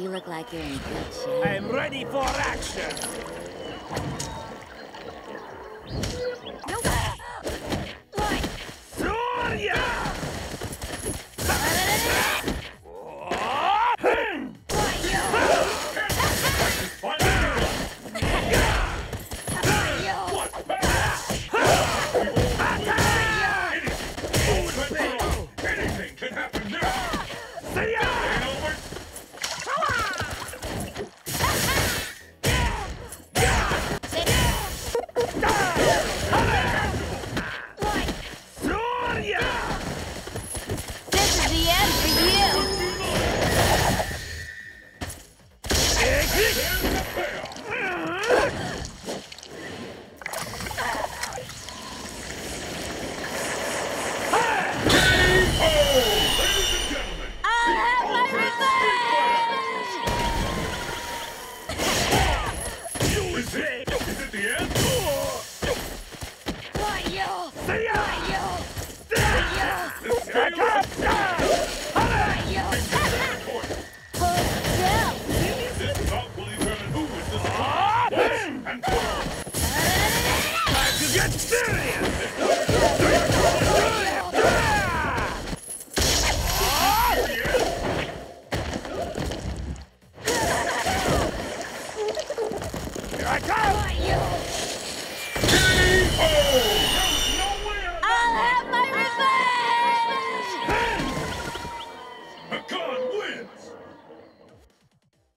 You look like you're in good shape. I'm ready for action! This is the end for you! Get serious!